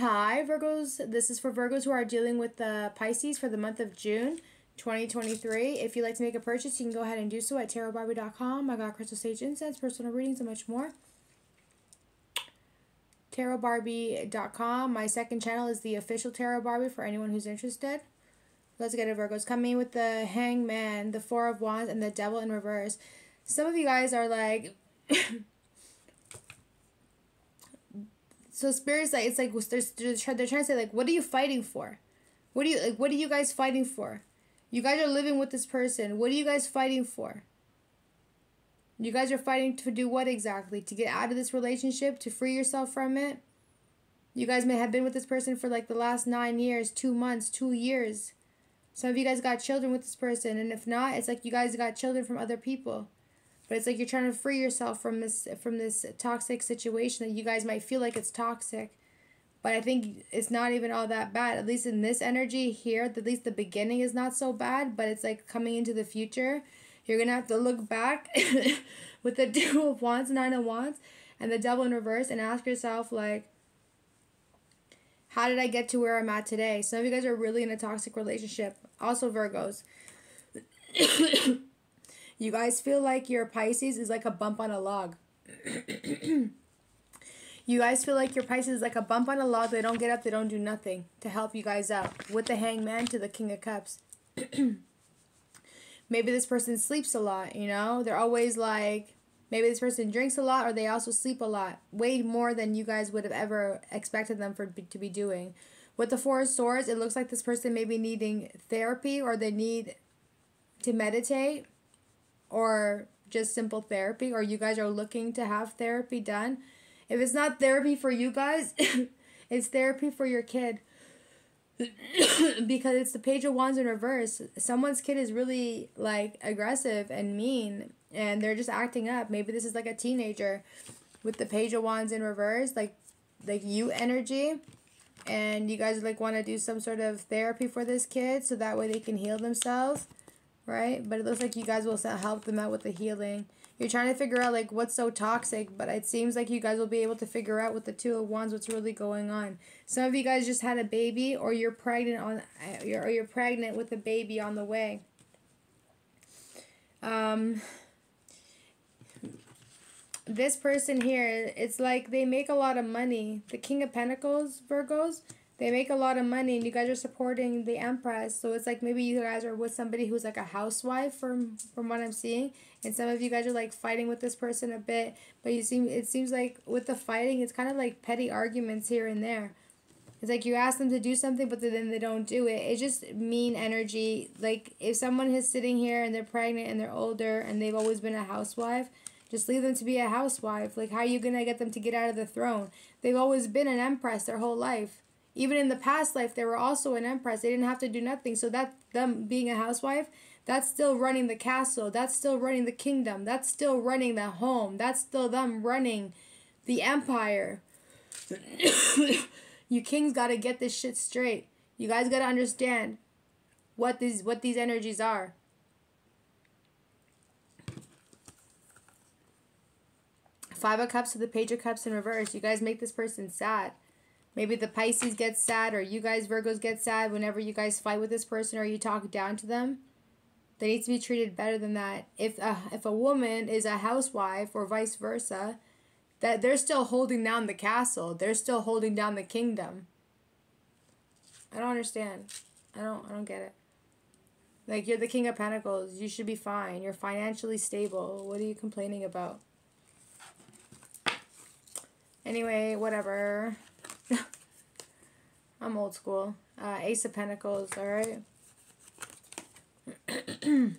Hi, Virgos. This is for Virgos who are dealing with the Pisces for the month of June 2023. If you'd like to make a purchase, you can go ahead and do so at tarotbarbie.com. I got crystal sage incense, personal readings, and much more. tarotbarbie.com. My second channel is the official Tarot Barbie for anyone who's interested. Let's get it, Virgos. Coming with the Hangman, the Four of Wands, and the Devil in reverse. Some of you guys are like... so spirits like it's like they're, they're, trying, to say like what are you fighting for? What are you like what are you guys fighting for? You guys are living with this person. What are you guys fighting for? You guys are fighting to do what exactly? To get out of this relationship? To free yourself from it? You guys may have been with this person for like the last nine years two months two years. Some of you guys got children with this person and if not it's like you guys got children from other people but it's like you're trying to free yourself from this from this toxic situation that you guys might feel like it's toxic. But i think it's not even all that bad. At least in this energy here at least the beginning is not so bad but it's like coming into the future you're gonna have to look back with the two of wands nine of wands and the devil in reverse and ask yourself like how did i get to where i'm at today? Some of you guys are really in a toxic relationship. Also virgos You guys feel like your Pisces is like a bump on a log. you guys feel like your Pisces is like a bump on a log. They don't get up, they don't do nothing to help you guys out. With the hangman to the King of Cups. maybe this person sleeps a lot, you know? They're always like, maybe this person drinks a lot or they also sleep a lot. Way more than you guys would have ever expected them for to be doing. With the Four of Swords, it looks like this person may be needing therapy or they need to meditate or just simple therapy or you guys are looking to have therapy done. If it's not therapy for you guys, it's therapy for your kid. because it's the page of wands in reverse. Someone's kid is really like aggressive and mean and they're just acting up. Maybe this is like a teenager with the page of wands in reverse, like like you energy and you guys like want to do some sort of therapy for this kid so that way they can heal themselves right? But it looks like you guys will help them out with the healing. You're trying to figure out like what's so toxic, but it seems like you guys will be able to figure out with the two of wands what's really going on. Some of you guys just had a baby, or you're pregnant on, or you're pregnant with a baby on the way. Um, this person here, it's like they make a lot of money. The King of Pentacles, Virgos, they make a lot of money and you guys are supporting the empress. So it's like maybe you guys are with somebody who's like a housewife from from what i'm seeing. And some of you guys are like fighting with this person a bit but you seem it seems like with the fighting it's kind of like petty arguments here and there. It's like you ask them to do something but then they don't do it. It's just mean energy. Like if someone is sitting here and they're pregnant and they're older and they've always been a housewife just leave them to be a housewife. Like how are you gonna get them to get out of the throne? They've always been an empress their whole life even in the past life, they were also an empress. They didn't have to do nothing. So that them being a housewife, that's still running the castle. That's still running the kingdom. That's still running the home. That's still them running the empire. you kings got to get this shit straight. You guys got to understand what these what these energies are. Five of Cups to the Page of Cups in reverse. You guys make this person sad. Maybe the Pisces gets sad or you guys Virgos get sad whenever you guys fight with this person or you talk down to them. They need to be treated better than that. If a, if a woman is a housewife or vice versa, that they're still holding down the castle. They're still holding down the kingdom. I don't understand. I don't I don't get it. Like you're the king of pentacles. You should be fine. You're financially stable. What are you complaining about? Anyway, whatever. Old school. Uh, Ace of Pentacles, alright?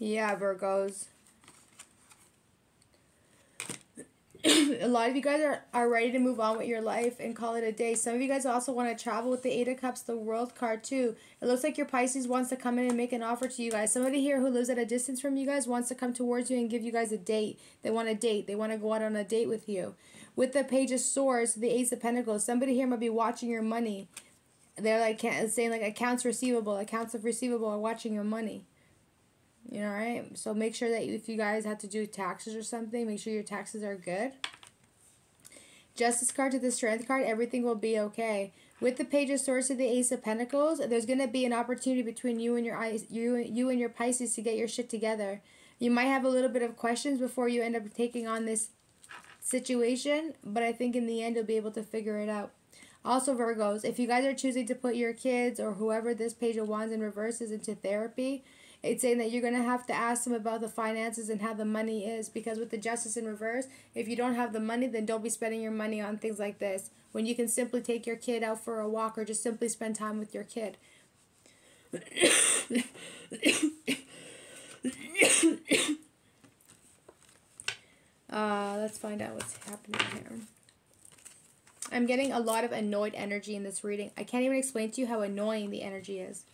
yeah, Virgos. A lot of you guys are, are ready to move on with your life and call it a day. Some of you guys also want to travel with the Eight of Cups, the World card too. It looks like your Pisces wants to come in and make an offer to you guys. Somebody here who lives at a distance from you guys wants to come towards you and give you guys a date. They want a date. They want to go out on a date with you. With the Page of Swords, the Ace of Pentacles, somebody here might be watching your money. They're like saying like accounts receivable, accounts of receivable are watching your money. You know, right? So make sure that if you guys have to do taxes or something, make sure your taxes are good. Justice card to the Strength card, everything will be okay. With the Page of Swords to the Ace of Pentacles, there's gonna be an opportunity between you and your you you and your Pisces to get your shit together. You might have a little bit of questions before you end up taking on this situation, but I think in the end you'll be able to figure it out. Also, Virgos, if you guys are choosing to put your kids or whoever this Page of Wands in reverse is into therapy, it's saying that you're going to have to ask them about the finances and how the money is because with the Justice in reverse, if you don't have the money, then don't be spending your money on things like this when you can simply take your kid out for a walk or just simply spend time with your kid. uh, let's find out what's happening here. I'm getting a lot of annoyed energy in this reading. I can't even explain to you how annoying the energy is.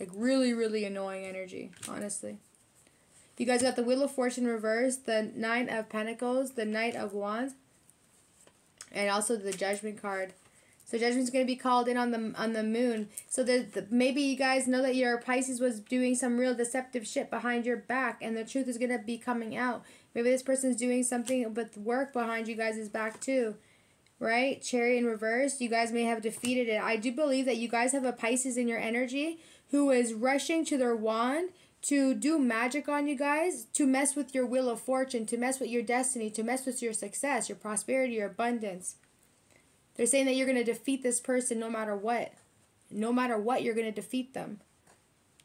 Like, really, really annoying energy, honestly. You guys got the Wheel of Fortune reversed, the Nine of Pentacles, the Knight of Wands, and also the Judgment card. So judgment's going to be called in on the on the moon. So the, the, maybe you guys know that your Pisces was doing some real deceptive shit behind your back, and the truth is going to be coming out. Maybe this person's doing something with work behind you guys' back too right? Chariot in reverse, you guys may have defeated it. I do believe that you guys have a Pisces in your energy who is rushing to their wand to do magic on you guys, to mess with your wheel of fortune, to mess with your destiny, to mess with your success, your prosperity, your abundance. They're saying that you're going to defeat this person no matter what. No matter what, you're going to defeat them.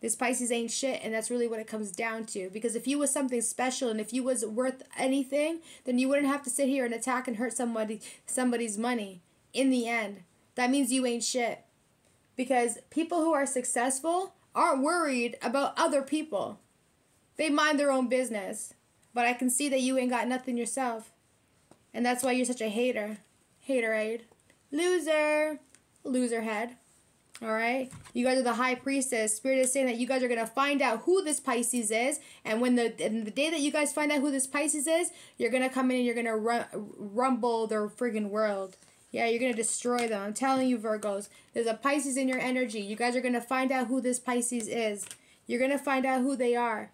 This Pisces ain't shit, and that's really what it comes down to. Because if you was something special and if you was worth anything, then you wouldn't have to sit here and attack and hurt somebody somebody's money. In the end, that means you ain't shit. Because people who are successful aren't worried about other people. They mind their own business. But I can see that you ain't got nothing yourself. And that's why you're such a hater. Haterade. Loser. Loser head. All right. You guys are the high priestess. Spirit is saying that you guys are going to find out who this Pisces is. And when the and the day that you guys find out who this Pisces is, you're going to come in and you're going to rumble their friggin' world. Yeah, you're going to destroy them. I'm telling you, Virgos. There's a Pisces in your energy. You guys are going to find out who this Pisces is. You're going to find out who they are.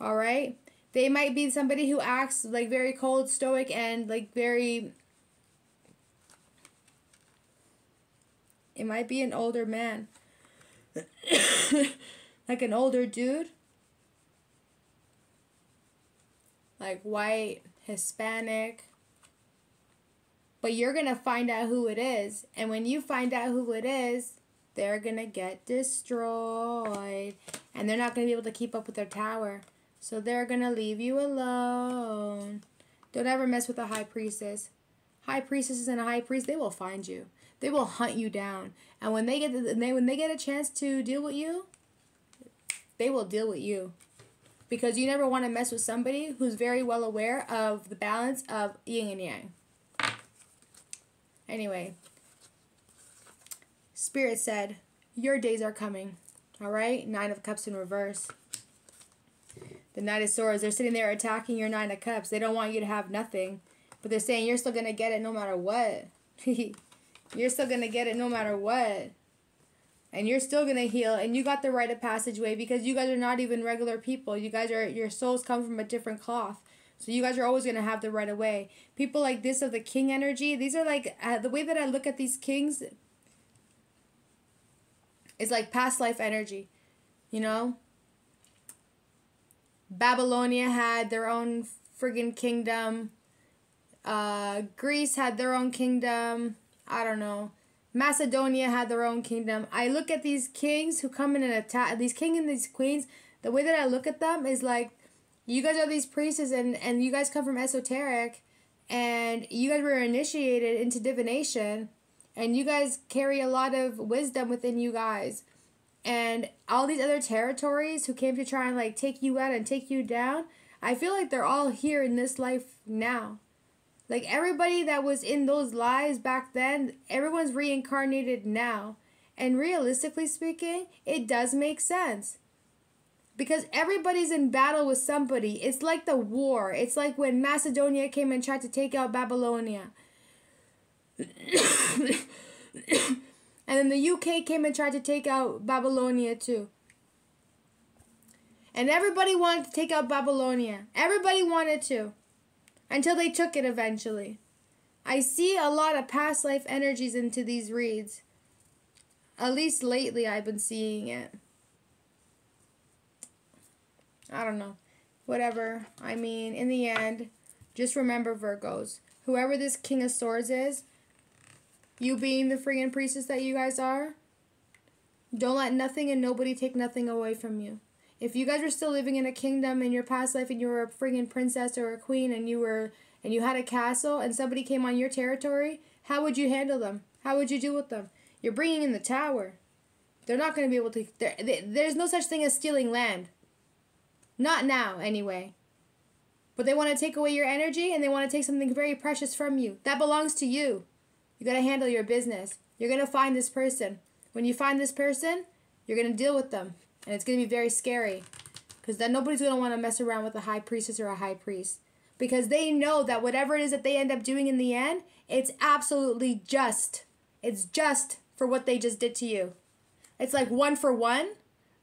All right? They might be somebody who acts like very cold, stoic, and like very It might be an older man. like an older dude. Like white, Hispanic. But you're going to find out who it is. And when you find out who it is, they're going to get destroyed. And they're not going to be able to keep up with their tower. So they're going to leave you alone. Don't ever mess with a high priestess. High priestesses and a high priest, they will find you. They will hunt you down. And when they get the, they when they get a chance to deal with you, they will deal with you. Because you never want to mess with somebody who's very well aware of the balance of yin and yang. Anyway, Spirit said, Your days are coming. All right? Nine of Cups in reverse. The Knight of Swords, they're sitting there attacking your Nine of Cups. They don't want you to have nothing. But they're saying you're still going to get it no matter what. You're still going to get it no matter what. And you're still going to heal. And you got the rite of passageway because you guys are not even regular people. You guys are, your souls come from a different cloth. So you guys are always going to have the right of way. People like this of the king energy, these are like, uh, the way that I look at these kings is like past life energy. You know? Babylonia had their own friggin' kingdom. Uh, Greece had their own kingdom. I don't know. Macedonia had their own kingdom. I look at these kings who come in and attack these king and these queens. The way that I look at them is like, you guys are these priests and and you guys come from esoteric, and you guys were initiated into divination, and you guys carry a lot of wisdom within you guys, and all these other territories who came to try and like take you out and take you down. I feel like they're all here in this life now. Like everybody that was in those lives back then, everyone's reincarnated now. And realistically speaking, it does make sense. Because everybody's in battle with somebody. It's like the war. It's like when Macedonia came and tried to take out Babylonia. and then the UK came and tried to take out Babylonia too. And everybody wanted to take out Babylonia. Everybody wanted to until they took it eventually. I see a lot of past life energies into these reads. At least lately, I've been seeing it. I don't know. Whatever. I mean, in the end, just remember, Virgos. Whoever this King of Swords is, you being the friggin' priestess that you guys are, don't let nothing and nobody take nothing away from you. If you guys were still living in a kingdom in your past life and you were a friggin' princess or a queen and you were and you had a castle and somebody came on your territory, how would you handle them? How would you deal with them? You're bringing in the tower. They're not going to be able to. They, there's no such thing as stealing land. Not now, anyway. But they want to take away your energy and they want to take something very precious from you. That belongs to you. You got to handle your business. You're going to find this person. When you find this person, you're going to deal with them. And it's going to be very scary. Because then nobody's going to want to mess around with a high priestess or a high priest because they know that whatever it is that they end up doing in the end, it's absolutely just. It's just for what they just did to you. It's like one for one,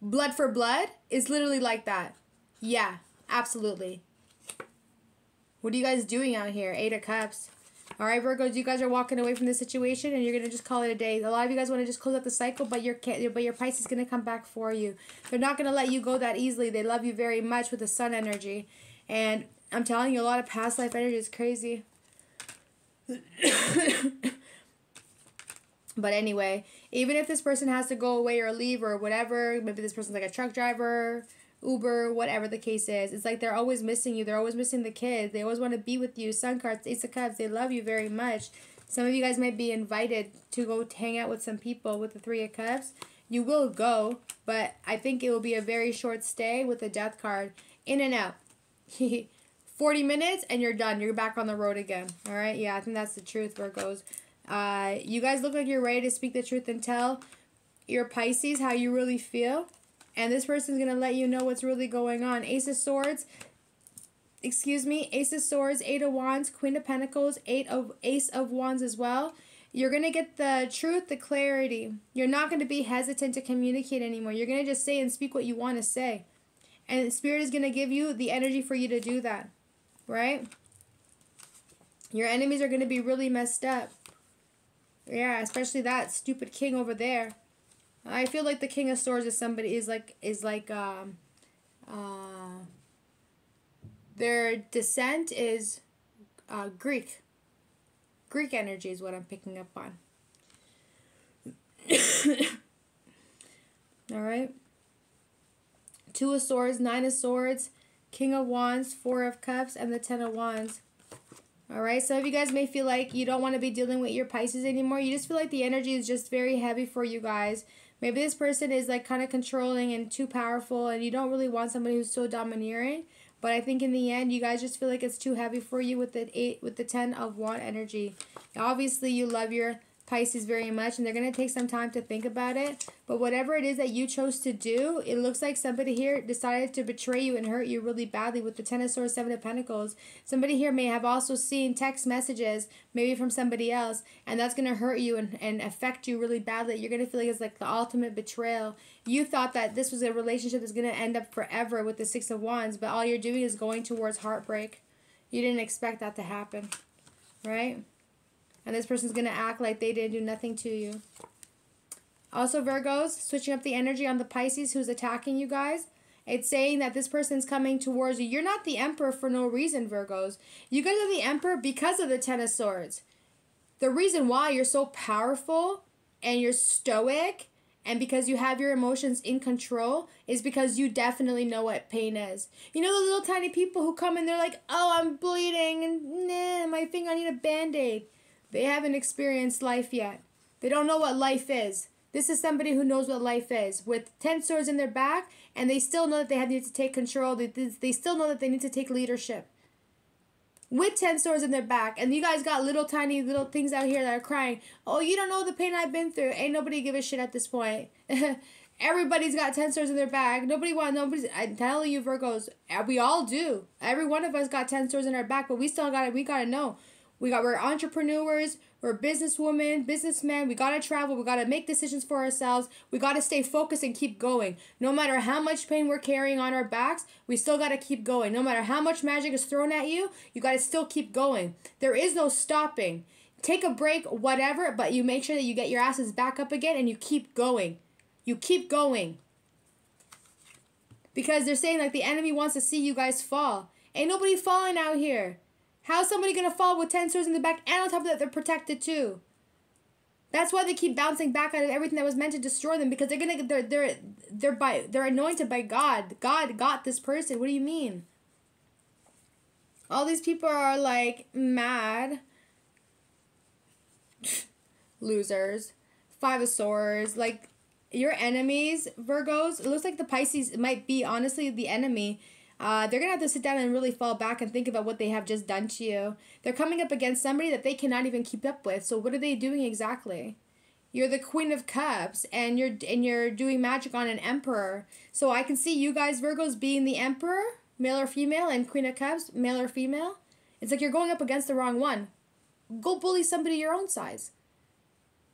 blood for blood is literally like that. Yeah, absolutely. What are you guys doing out here? Eight of Cups. All right, Virgos, you guys are walking away from this situation and you're gonna just call it a day. A lot of you guys want to just close out the cycle, but your but your Pisces is gonna come back for you. They're not gonna let you go that easily. They love you very much with the Sun energy, and I'm telling you, a lot of past life energy is crazy. but anyway, even if this person has to go away or leave or whatever, maybe this person's like a truck driver, Uber, whatever the case is, it's like they're always missing you. They're always missing the kids. They always want to be with you. Sun cards, Ace of Cups, they love you very much. Some of you guys might be invited to go hang out with some people with the Three of Cups. You will go, but I think it will be a very short stay with the Death card. In and out. 40 minutes and you're done. You're back on the road again. All right? Yeah, I think that's the truth, where Virgos. Uh, you guys look like you're ready to speak the truth and tell your Pisces how you really feel. And this person's going to let you know what's really going on. Ace of Swords. Excuse me. Ace of Swords, Eight of Wands, Queen of Pentacles, Eight of Ace of Wands as well. You're going to get the truth, the clarity. You're not going to be hesitant to communicate anymore. You're going to just say and speak what you want to say. And Spirit is going to give you the energy for you to do that right? Your enemies are going to be really messed up. Yeah, especially that stupid king over there. I feel like the king of swords is somebody is like is like um uh their descent is uh Greek. Greek energy is what I'm picking up on. All right. Two of swords, nine of swords, King of Wands, Four of Cups, and the Ten of Wands. Alright, some of you guys may feel like you don't want to be dealing with your Pisces anymore. You just feel like the energy is just very heavy for you guys. Maybe this person is like kind of controlling and too powerful and you don't really want somebody who's so domineering. But I think in the end, you guys just feel like it's too heavy for you with the eight, with the ten of one energy. Obviously, you love your Pisces very much and they're going to take some time to think about it. But whatever it is that you chose to do, it looks like somebody here decided to betray you and hurt you really badly with the Ten of Swords, Seven of Pentacles. Somebody here may have also seen text messages, maybe from somebody else, and that's going to hurt you and, and affect you really badly. You're going to feel like it's like the ultimate betrayal. You thought that this was a relationship that's going to end up forever with the Six of Wands, but all you're doing is going towards heartbreak. You didn't expect that to happen, right? And this person's going to act like they didn't do nothing to you. Also, Virgos, switching up the energy on the Pisces who's attacking you guys. It's saying that this person's coming towards you. You're not the Emperor for no reason, Virgos. You guys are the Emperor because of the Ten of Swords. The reason why you're so powerful and you're stoic and because you have your emotions in control is because you definitely know what pain is. You know the little tiny people who come and they're like, oh, I'm bleeding and nah, my finger, I need a band aid. They haven't experienced life yet. They don't know what life is. This is somebody who knows what life is with 10 swords in their back, and they still know that they have need to take control. They, they still know that they need to take leadership. With 10 swords in their back, and you guys got little tiny little things out here that are crying. Oh, you don't know the pain I've been through. Ain't nobody give a shit at this point. Everybody's got 10 swords in their back. Nobody want nobody's I'm telling you Virgos, we all do. Every one of us got 10 swords in our back, but we still got it. we got to know We got we're entrepreneurs, we're businesswomen, businessmen. We gotta travel. We gotta make decisions for ourselves. We gotta stay focused and keep going. No matter how much pain we're carrying on our backs, we still gotta keep going. No matter how much magic is thrown at you, you gotta still keep going. There is no stopping. Take a break, whatever, but you make sure that you get your asses back up again and you keep going. You keep going. Because they're saying like the enemy wants to see you guys fall. Ain't nobody falling out here. How's somebody gonna fall with ten swords in the back and on top of that they're protected too? That's why they keep bouncing back out of everything that was meant to destroy them because they're gonna they're they're they're by they're anointed by God. God got this person. What do you mean? All these people are like mad. Losers. Five of swords. Like your enemies, Virgos, it looks like the Pisces might be honestly the enemy uh, they're gonna have to sit down and really fall back and think about what they have just done to you. They're coming up against somebody that they cannot even keep up with. So what are they doing exactly? You're the Queen of Cups, and you're and you're doing magic on an Emperor. So I can see you guys Virgos being the Emperor, male or female, and Queen of Cups, male or female. It's like you're going up against the wrong one. Go bully somebody your own size.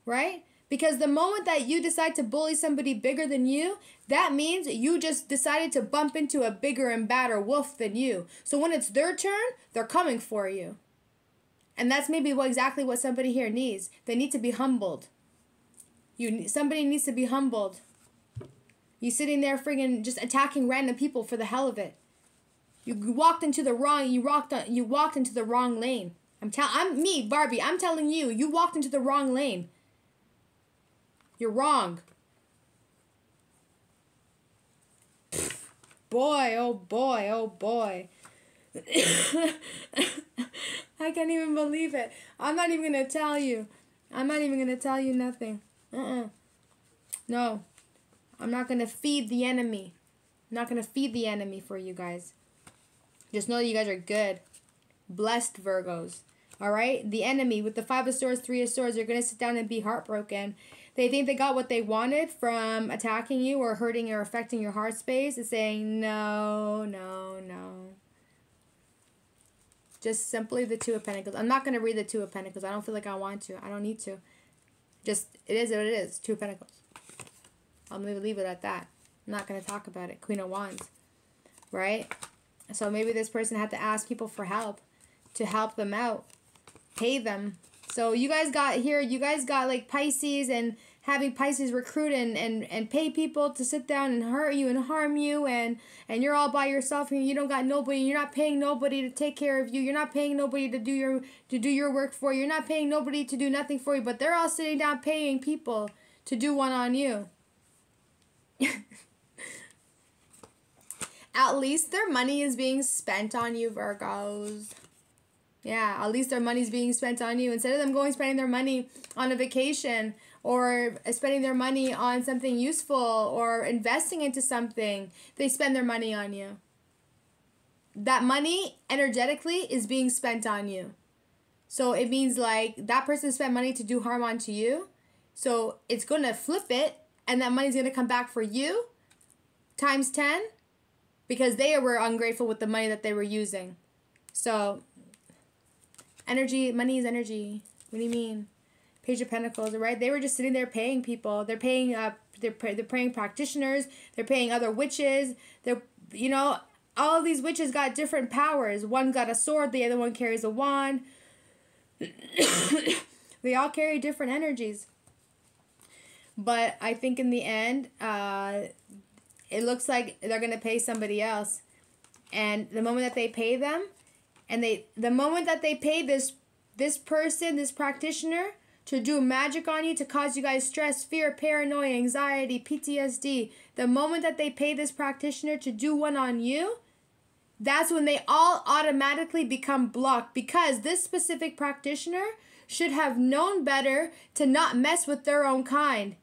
Right? Because the moment that you decide to bully somebody bigger than you, that means you just decided to bump into a bigger and badder wolf than you. So when it's their turn, they're coming for you. And that's maybe what exactly what somebody here needs. They need to be humbled. You somebody needs to be humbled. You sitting there friggin' just attacking random people for the hell of it. You walked into the wrong you walked on, you walked into the wrong lane. I'm tell I'm me, Barbie, I'm telling you, you walked into the wrong lane. You're wrong. boy, oh boy, oh boy. I can't even believe it. I'm not even going to tell you. I'm not even going to tell you nothing. Uh-uh. No. I'm not going to feed the enemy. I'm not going to feed the enemy for you guys. Just know that you guys are good. Blessed Virgos. All right? The enemy with the five of swords, three of swords, you're going to sit down and be heartbroken they think they got what they wanted from attacking you or hurting or affecting your heart space is saying no, no, no. Just simply the Two of Pentacles. I'm not going to read the Two of Pentacles. I don't feel like I want to. I don't need to. Just, it is what it is. Two of Pentacles. I'm to leave it at that. I'm not going to talk about it. Queen of Wands. Right? So maybe this person had to ask people for help to help them out. Pay them. So you guys got here, you guys got like Pisces and having Pisces recruit and, and, and pay people to sit down and hurt you and harm you and and you're all by yourself and you don't got nobody you're not paying nobody to take care of you you're not paying nobody to do your to do your work for you you're not paying nobody to do nothing for you but they're all sitting down paying people to do one on you. At least their money is being spent on you virgos yeah, at least their money's being spent on you instead of them going spending their money on a vacation or spending their money on something useful or investing into something. They spend their money on you. That money energetically is being spent on you. So it means like that person spent money to do harm onto you. So it's going to flip it and that money's going to come back for you times 10 because they were ungrateful with the money that they were using. So Energy, money is energy. What do you mean? Page of Pentacles, right? They were just sitting there paying people. They're paying uh they're they're paying practitioners. They're paying other witches. They're you know all these witches got different powers. One got a sword. The other one carries a wand. they all carry different energies. But I think in the end, uh, it looks like they're gonna pay somebody else, and the moment that they pay them, and they the moment that they pay this this person, this practitioner, to do magic on you to cause you guys stress, fear, paranoia, anxiety, PTSD, the moment that they pay this practitioner to do one on you, that's when they all automatically become blocked because this specific practitioner should have known better to not mess with their own kind.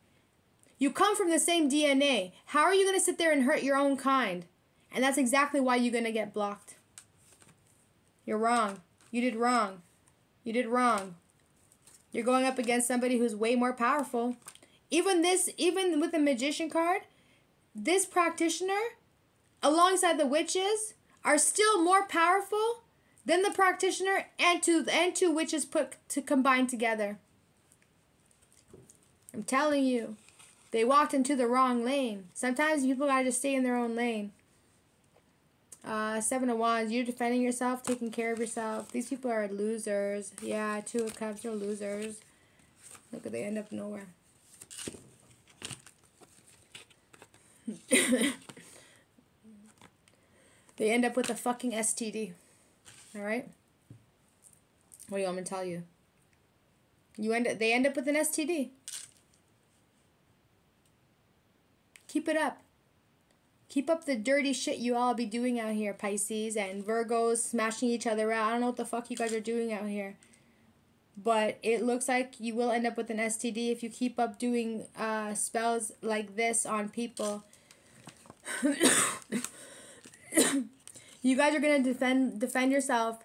You come from the same DNA. How are you going to sit there and hurt your own kind? And that's exactly why you're going to get blocked. You're wrong. You did wrong. You did wrong. You're going up against somebody who's way more powerful. Even this, even with the magician card, this practitioner, alongside the witches, are still more powerful than the practitioner, and two and two witches put to combine together. I'm telling you, they walked into the wrong lane. Sometimes people gotta just stay in their own lane. Uh, seven of wands, you're defending yourself, taking care of yourself. These people are losers. Yeah, two of cups are losers. Look at they end up nowhere. they end up with a fucking STD. Alright? What do you want me to tell you? You end up they end up with an STD. Keep it up. Keep up the dirty shit you all be doing out here, Pisces and Virgos smashing each other out. I don't know what the fuck you guys are doing out here. But it looks like you will end up with an STD if you keep up doing uh, spells like this on people. you guys are gonna defend defend yourself.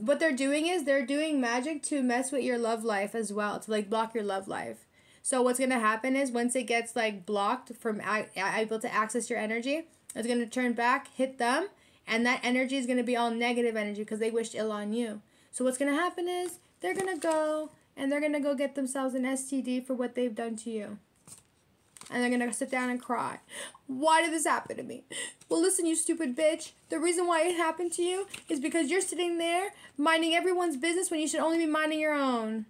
What they're doing is they're doing magic to mess with your love life as well, to like block your love life. So what's gonna happen is once it gets like blocked from able to access your energy, it's gonna turn back, hit them, and that energy is gonna be all negative energy because they wished ill on you. So what's gonna happen is they're gonna go and they're gonna go get themselves an STD for what they've done to you. And they're gonna sit down and cry. Why did this happen to me? Well, listen, you stupid bitch. The reason why it happened to you is because you're sitting there minding everyone's business when you should only be minding your own.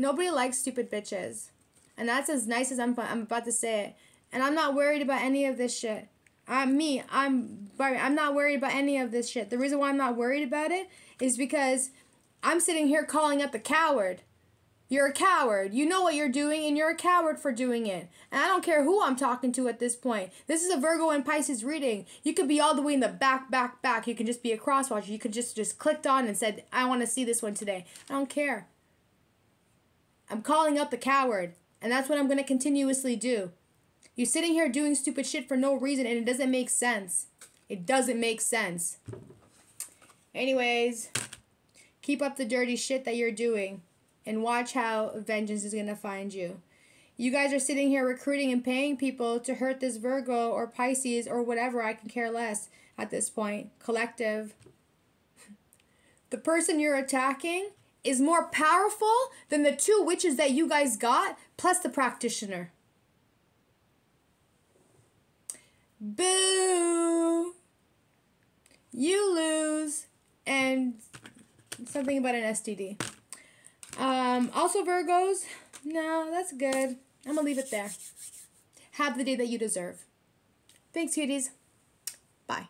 Nobody likes stupid bitches. And that's as nice as I'm, I'm about to say it. And I'm not worried about any of this shit. I'm me. I'm I'm not worried about any of this shit. The reason why I'm not worried about it is because I'm sitting here calling up the coward. You're a coward. You know what you're doing, and you're a coward for doing it. And I don't care who I'm talking to at this point. This is a Virgo and Pisces reading. You could be all the way in the back, back, back. You could just be a crosswatcher. You could just just clicked on and said, "I want to see this one today." I don't care. I'm calling out the coward, and that's what I'm going to continuously do. You're sitting here doing stupid shit for no reason, and it doesn't make sense. It doesn't make sense. Anyways, keep up the dirty shit that you're doing, and watch how vengeance is going to find you. You guys are sitting here recruiting and paying people to hurt this Virgo or Pisces or whatever. I can care less at this point. Collective. The person you're attacking is more powerful than the two witches that you guys got, plus the practitioner. Boo! You lose. And something about an STD. Um, also, Virgos, no, that's good. I'm to leave it there. Have the day that you deserve. Thanks, cuties. Bye.